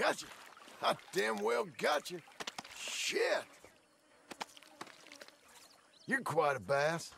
Gotcha. I damn well gotcha. Shit. You're quite a bass.